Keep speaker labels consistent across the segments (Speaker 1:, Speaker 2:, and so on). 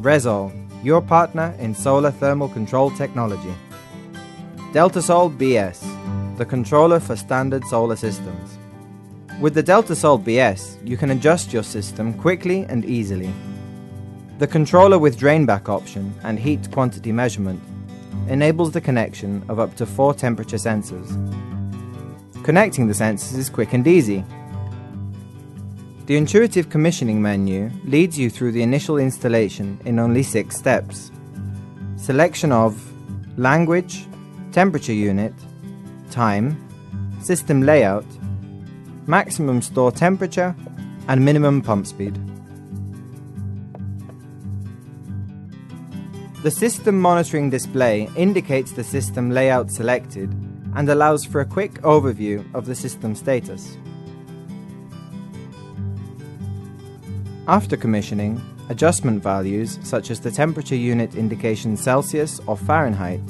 Speaker 1: Resol, your partner in solar thermal control technology. DeltaSol BS, the controller for standard solar systems. With the DeltaSol BS, you can adjust your system quickly and easily. The controller with drainback option and heat quantity measurement enables the connection of up to four temperature sensors. Connecting the sensors is quick and easy. The intuitive commissioning menu leads you through the initial installation in only six steps. Selection of language, temperature unit, time, system layout, maximum store temperature, and minimum pump speed. The system monitoring display indicates the system layout selected and allows for a quick overview of the system status. After commissioning, adjustment values such as the temperature unit indication Celsius or Fahrenheit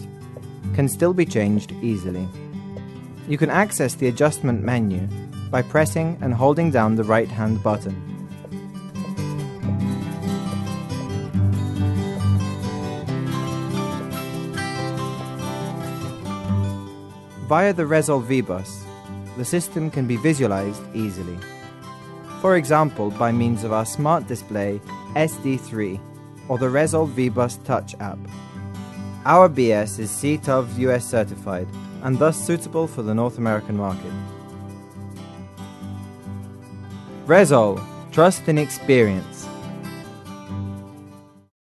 Speaker 1: can still be changed easily. You can access the adjustment menu by pressing and holding down the right hand button. Via the Resol VBus, the system can be visualized easily. For example, by means of our smart display SD3 or the Resol VBus Touch app. Our BS is cTÜVus certified and thus suitable for the North American market. Resol, trust and experience.